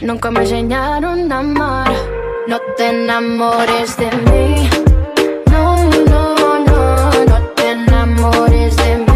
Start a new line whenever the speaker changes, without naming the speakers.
Nunca me enseñaron a amar. No te enamores de mí. No, no, no, no te enamores de mí.